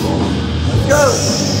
Let's go.